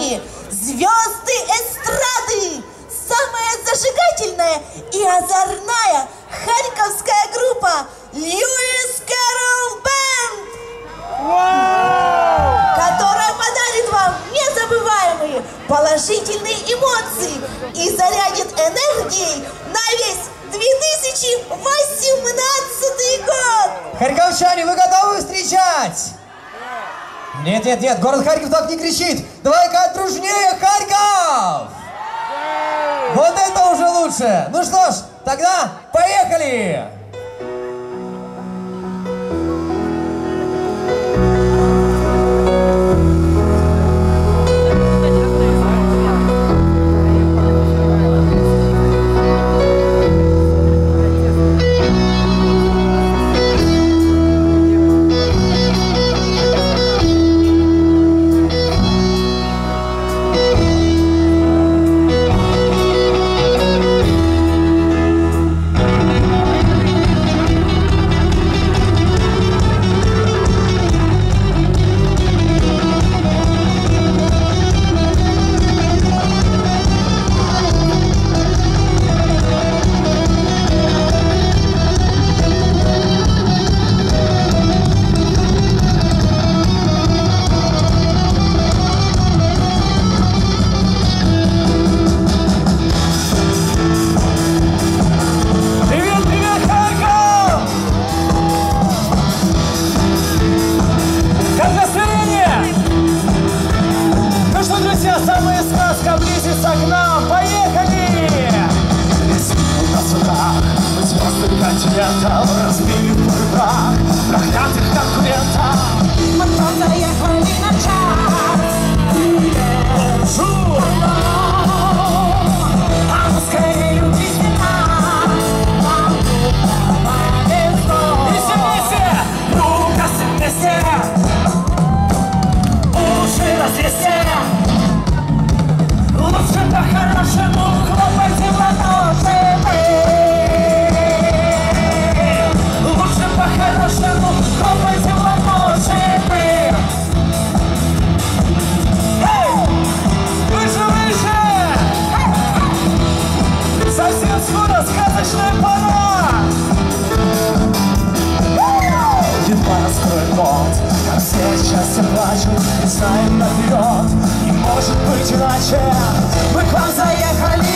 эфире звезды эстрады, самая зажигательная и озорная харьковская группа Льюис Кэрол Бэнд, которая подарит вам незабываемые положительные эмоции и зарядит энергией на весь 2018 год! Харьковчане, вы готовы встречать? Нет, нет, нет, город Харьков так не кричит. Давай-ка дружнее, Харьков! Вот это уже лучше. Ну что ж, тогда поехали! Близится к нам. Поехали! На судах, мы звезды континентов разбили в прах И знаем наперед, не может быть иначе. Мы к вам заехали